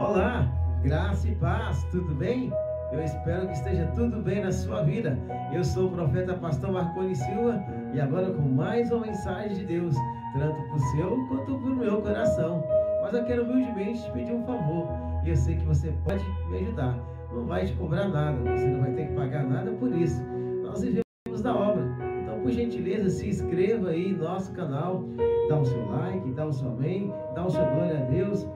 Olá, graça e paz, tudo bem? Eu espero que esteja tudo bem na sua vida. Eu sou o profeta pastor Marconi Silva e agora com mais uma mensagem de Deus, tanto para o seu quanto para o meu coração. Mas eu quero humildemente te pedir um favor e eu sei que você pode me ajudar. Não vai te cobrar nada, você não vai ter que pagar nada por isso. Nós vivemos da obra. Então, por gentileza, se inscreva aí no nosso canal, dá o seu like, dá o seu amém, dá o seu glória a Deus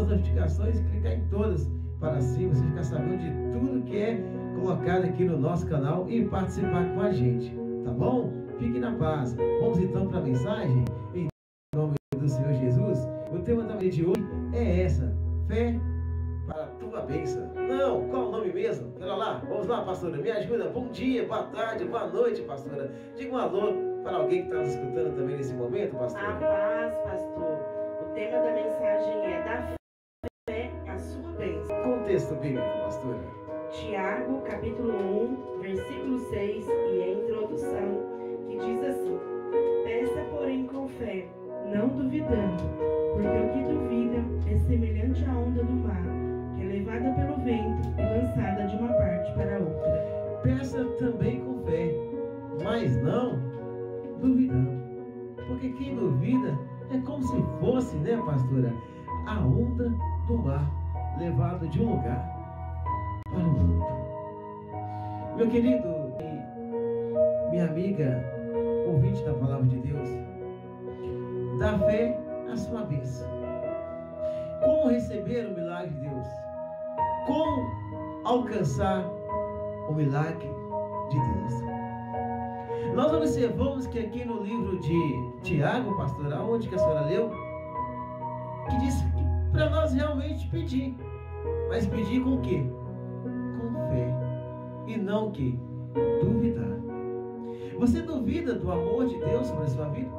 nas notificações e clicar em todas para assim você ficar sabendo de tudo que é colocado aqui no nosso canal e participar com a gente, tá bom? Fique na paz. Vamos então para a mensagem? Em nome do Senhor Jesus. O tema da de hoje é essa: fé para a tua bênção. Não, qual o nome mesmo? Pera lá, vamos lá, pastora, me ajuda. Bom dia, boa tarde, boa noite, pastora. Diga um alô para alguém que está nos escutando também nesse momento, pastora. A paz, pastor. O tema da mensagem Contexto bíblico, pastora. Tiago, capítulo 1, versículo 6 e a introdução, que diz assim: Peça, porém, com fé, não duvidando, porque o que duvida é semelhante à onda do mar, que é levada pelo vento e lançada de uma parte para outra. Peça também com fé, mas não duvidando. Porque quem duvida é como se fosse, né, pastora, a onda do mar levado de um lugar para o outro. Meu querido e minha amiga, ouvinte da palavra de Deus, da fé a sua bênção. Como receber o milagre de Deus? Como alcançar o milagre de Deus? Nós observamos que aqui no livro de Tiago, pastor, onde que a senhora leu, que diz para nós realmente pedir. Mas pedir com o quê? Com fé. E não o quê? Duvidar. Você duvida do amor de Deus sobre a sua vida?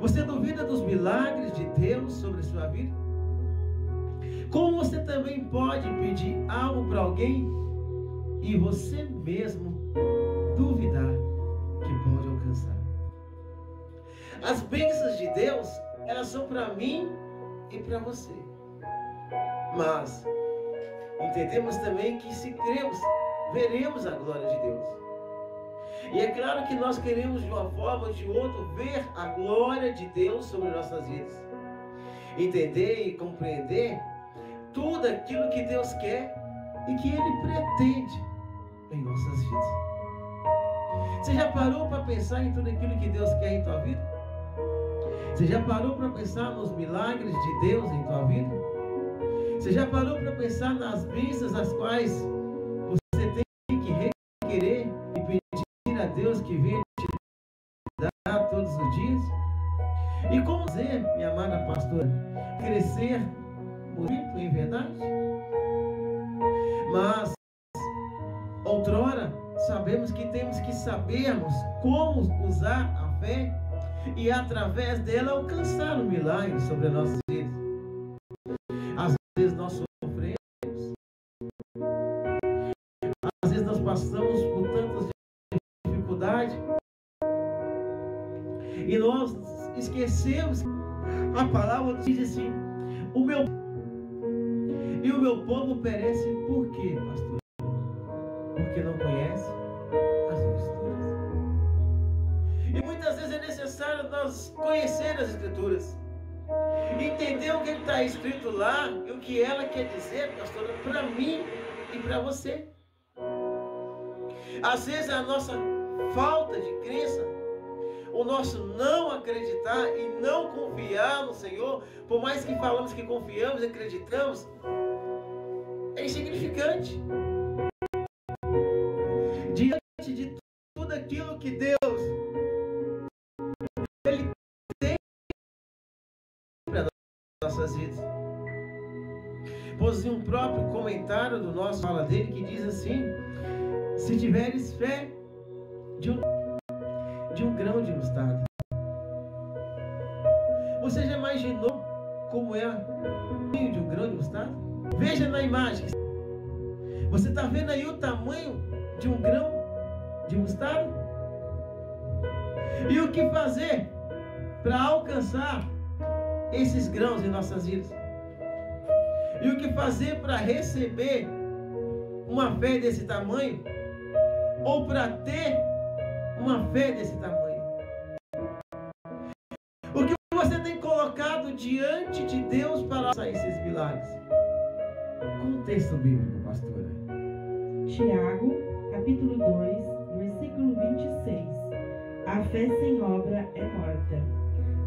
Você duvida dos milagres de Deus sobre a sua vida? Como você também pode pedir algo para alguém e você mesmo duvidar que pode alcançar? As bênçãos de Deus, elas são para mim e para você. Mas entendemos também que se cremos, veremos a glória de Deus. E é claro que nós queremos de uma forma ou de outra ver a glória de Deus sobre nossas vidas. Entender e compreender tudo aquilo que Deus quer e que Ele pretende em nossas vidas. Você já parou para pensar em tudo aquilo que Deus quer em tua vida? Você já parou para pensar nos milagres de Deus em tua vida? Você já parou para pensar nas bênçãos as quais você tem que requerer e pedir a Deus que venha te dar todos os dias? E como fazer, minha amada pastora, crescer muito em verdade? Mas, outrora, sabemos que temos que sabermos como usar a fé e através dela alcançar o milagre sobre a nossa vida. Às vezes nós sofremos, às vezes nós passamos por tantas dificuldades e nós esquecemos. A palavra diz assim: o meu e o meu povo perece por quê, pastor? Porque não conhece E muitas vezes é necessário nós conhecer as escrituras. Entender o que está escrito lá e o que ela quer dizer, pastora, para mim e para você. Às vezes a nossa falta de crença, o nosso não acreditar e não confiar no Senhor, por mais que falamos que confiamos e acreditamos, é insignificante. Diante de tudo aquilo que Deus ele tem para nossas vidas. Pois um próprio comentário do nosso fala dele que diz assim: se tiveres fé de um, de um grão de mostarda. Você já imaginou como é de um grão de mostarda? Veja na imagem. Você está vendo aí o tamanho de um grão de mostarda? E o que fazer para alcançar esses grãos em nossas vidas? E o que fazer para receber uma fé desse tamanho? Ou para ter uma fé desse tamanho? O que você tem colocado diante de Deus para esses milagres? Contexto bíblico, pastora. Tiago, capítulo 2, versículo 26. A fé sem obra é morta.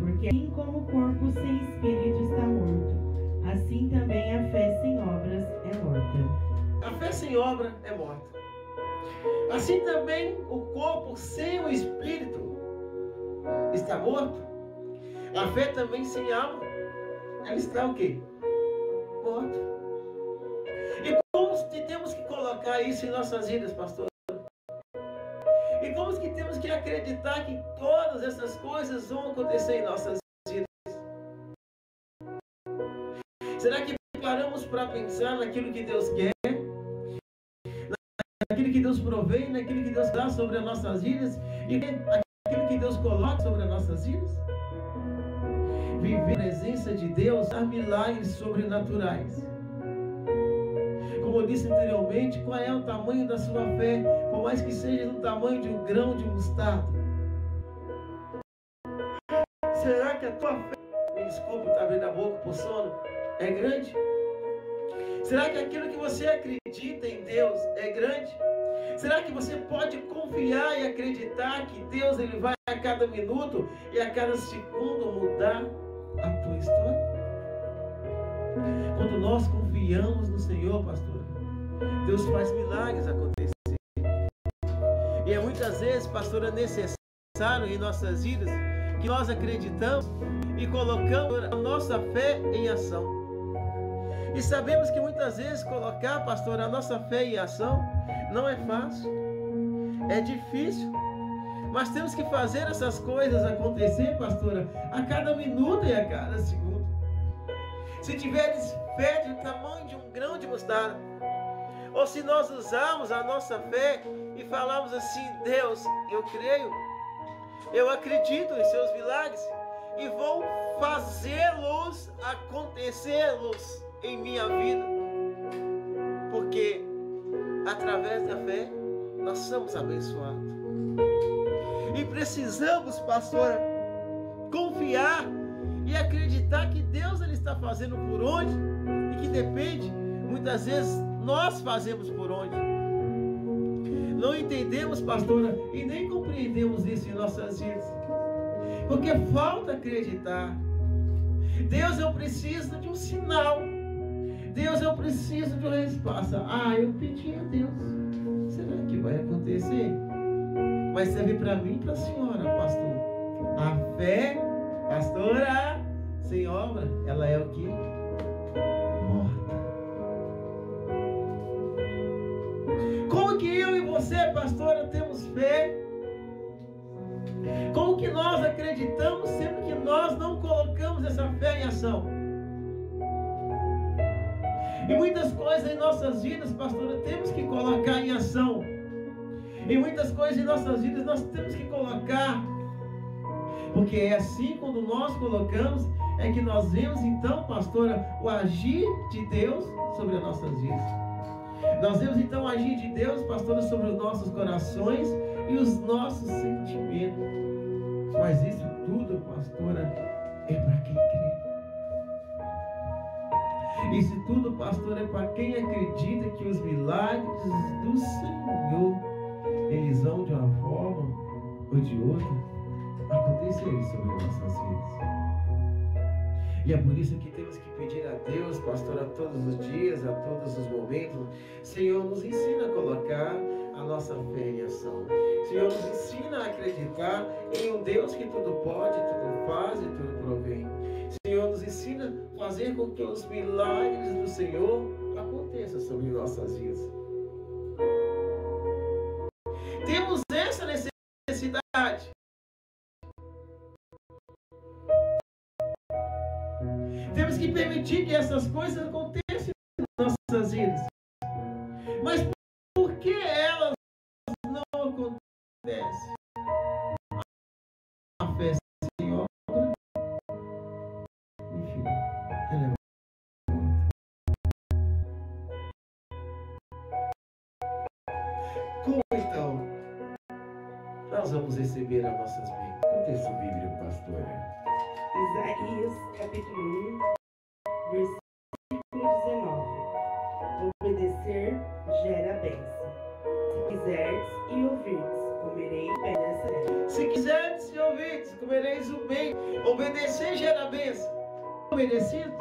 Porque assim como o corpo sem espírito está morto, assim também a fé sem obras é morta. A fé sem obra é morta. Assim também o corpo sem o espírito está morto. A fé também sem alma, ela está o quê? Morta. E como temos que colocar isso em nossas vidas, pastor? Acreditar que todas essas coisas vão acontecer em nossas vidas? Será que paramos para pensar naquilo que Deus quer? Naquilo que Deus provém, naquilo que Deus dá sobre as nossas vidas e aquilo que Deus coloca sobre as nossas vidas? Viver a presença de Deus, dar milagres sobrenaturais. Como disse anteriormente, qual é o tamanho da sua fé, por mais que seja do tamanho de um grão de mostarda? Será que a tua fé, me está abrindo a boca por sono, é grande? Será que aquilo que você acredita em Deus é grande? Será que você pode confiar e acreditar que Deus ele vai a cada minuto e a cada segundo mudar a tua história? Quando nós confiamos no Senhor, pastor, Deus faz milagres acontecer. E é muitas vezes, pastor, é necessário em nossas vidas que nós acreditamos e colocamos a nossa fé em ação. E sabemos que muitas vezes colocar, pastor, a nossa fé em ação não é fácil, é difícil. Mas temos que fazer essas coisas acontecer, pastora, a cada minuto e a cada segundo. Se tiveres fé do tamanho de um grão de mostarda, ou se nós usarmos a nossa fé e falarmos assim: Deus, eu creio, eu acredito em seus milagres e vou fazê-los acontecer-los em minha vida, porque através da fé nós somos abençoados. E precisamos, pastora, confiar e acreditar que Deus ele está fazendo por onde e que depende, muitas vezes nós fazemos por onde. Não entendemos, pastora, e nem compreendemos isso em nossas vidas. Porque falta acreditar. Deus, eu preciso de um sinal. Deus, eu preciso de uma resposta. Ah, eu pedi a Deus. Será que vai acontecer? Mas serve para mim e para a senhora, pastor. A fé, pastora, sem obra, ela é o que? Você, pastora, temos fé? Como que nós acreditamos sempre que nós não colocamos essa fé em ação? E muitas coisas em nossas vidas, pastora, temos que colocar em ação. E muitas coisas em nossas vidas nós temos que colocar. Porque é assim quando nós colocamos, é que nós vemos então, pastora, o agir de Deus sobre as nossas vidas. Nós vemos então agir de Deus, pastora, sobre os nossos corações e os nossos sentimentos. Mas isso tudo, pastora, é para quem crê. Isso tudo, pastor, é para quem acredita que os milagres do Senhor, eles vão de uma forma ou de outra acontecer sobre nossas vidas. E é por isso que temos que pedir a Deus, pastor, a todos os dias, a todos os momentos, Senhor, nos ensina a colocar a nossa fé em ação. Senhor, nos ensina a acreditar em um Deus que tudo pode, tudo faz e tudo provém. Senhor, nos ensina a fazer com que os milagres do Senhor aconteçam sobre nossas vidas. permitir que essas coisas aconteçam em nossas vidas. Mas por que elas não acontecem? A fé sem obra, enfim, ela é Como então nós vamos receber as nossas bênçãos? Qual texto é bíblico, pastor? Isaías, capítulo 1. Se quiseres e ouvirdes, comerei bem dessa terra. Se quiseres e ouvirdes, comereis o bem. Obedecer gera bênção. Obedecido?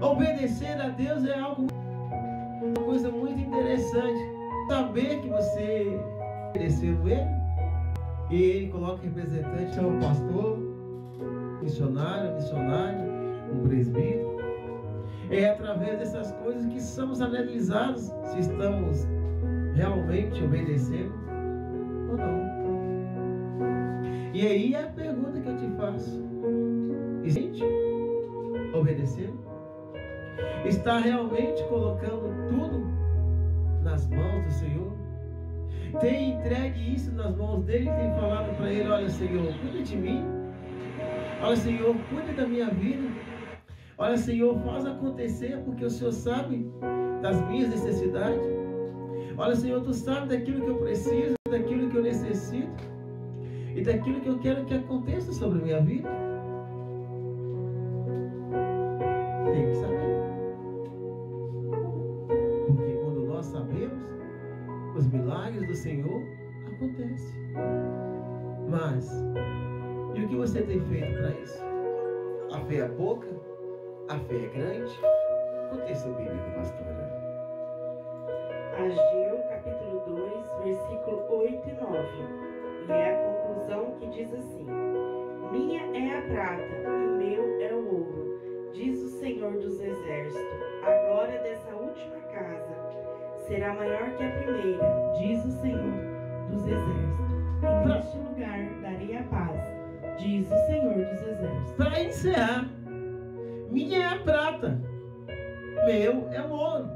Obedecer a Deus é algo uma coisa muito interessante. Saber que você obedeceu Ele, e Ele coloca representante, é um pastor, missionário, missionário, um presbítero. É através dessas coisas que somos analisados se estamos realmente obedecendo ou não. E aí é a pergunta que eu te faço: existe obedecendo? Está realmente colocando tudo nas mãos do Senhor? Tem entregue isso nas mãos dele tem falado para ele: Olha, Senhor, cuida de mim. Olha, Senhor, cuida da minha vida. Olha, Senhor, faz acontecer porque o Senhor sabe das minhas necessidades. Olha, Senhor, tu sabe daquilo que eu preciso, daquilo que eu necessito e daquilo que eu quero que aconteça sobre a minha vida. Tem que saber. Porque quando nós sabemos, os milagres do Senhor acontecem. Mas, e o que você tem feito para isso? A fé é pouca? A fé é grande? Contexto bíblico, pastora. Ageu capítulo 2, versículo 8 e 9. E é a conclusão que diz assim: Minha é a prata e meu é o ouro, diz o Senhor dos Exércitos. A glória dessa última casa será maior que a primeira, diz o Senhor dos Exércitos. E neste lugar darei a paz, diz o Senhor dos Exércitos. Para encerrar, minha é a prata, meu é o ouro.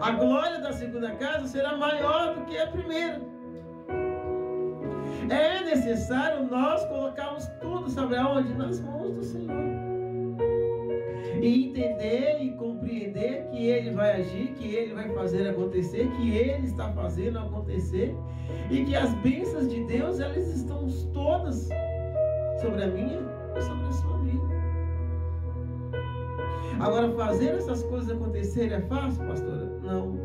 A glória da segunda casa será maior do que a primeira. É necessário nós colocarmos tudo, sabe aonde? Nas mãos do Senhor. E entender e compreender que Ele vai agir, que Ele vai fazer acontecer, que Ele está fazendo acontecer e que as bênçãos de Deus elas estão todas sobre a minha e sobre a sua vida. Agora, fazer essas coisas acontecerem é fácil, pastora? Não.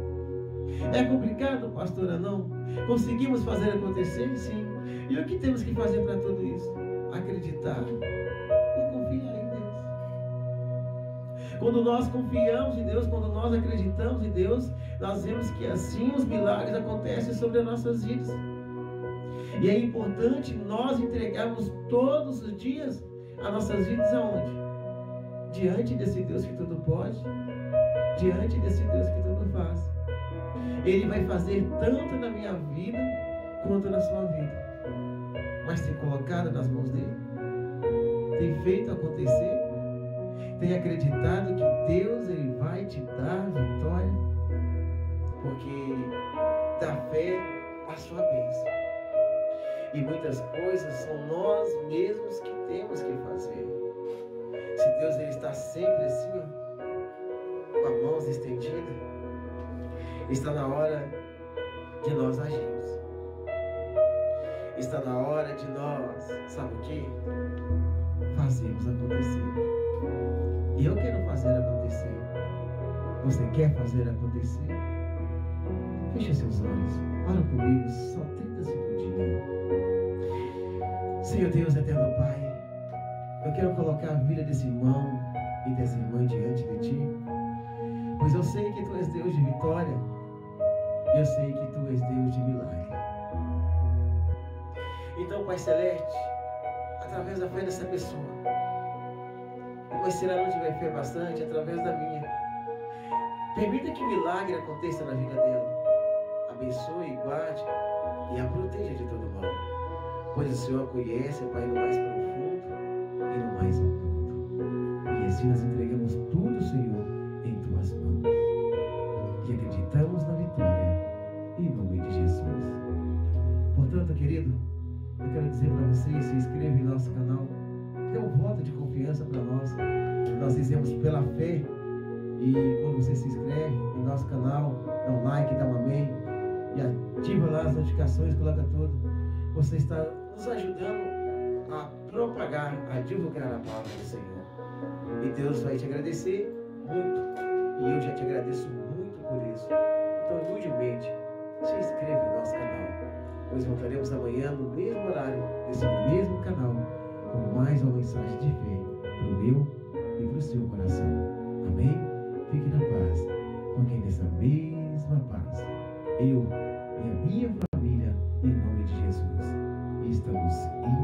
É complicado, pastora? Não. Conseguimos fazer acontecer? Sim. E o que temos que fazer para tudo isso? Acreditar e confiar em Deus. Quando nós confiamos em Deus, quando nós acreditamos em Deus, nós vemos que assim os milagres acontecem sobre as nossas vidas. E é importante nós entregarmos todos os dias as nossas vidas aonde? Diante desse Deus que tudo pode, diante desse Deus que tudo faz. Ele vai fazer tanto na minha vida quanto na sua vida. Mas tem colocado nas mãos dele. Tem feito acontecer. Tem acreditado que Deus ele vai te dar vitória. Porque da fé a sua bênção. E muitas coisas são nós mesmos que temos que fazer. Se Deus ele sempre assim, com as mãos estendidas, está na hora de nós agirmos. Está na hora de nós, sabe o que? Fazermos acontecer. E eu quero fazer acontecer. Você quer fazer acontecer? Feche seus olhos. Ora comigo, só 30 segundinhos. Senhor Deus, eterno Pai, eu quero colocar a vida desse irmão vitória, eu sei que Tu és Deus de milagre. Então, Pai Celeste, através da fé dessa pessoa, mas se ela não tiver fé bastante, através da minha, permita que milagre aconteça na vida dela. Abençoe, guarde e a proteja de todo mal. Pois o Senhor a conhece, Pai, no mais profundo e no mais oculto. E assim nós entregamos coloca tudo. Você está nos ajudando a propagar, a divulgar a palavra do Senhor. E Deus vai te agradecer muito. E eu já te agradeço muito por isso. Então, humildemente, se inscreva no nosso canal. Pois voltaremos amanhã no mesmo horário, nesse mesmo canal, com mais uma mensagem de fé para o meu e para o seu coração. Amém? Fique na paz, porque nessa mesma paz eu estamos em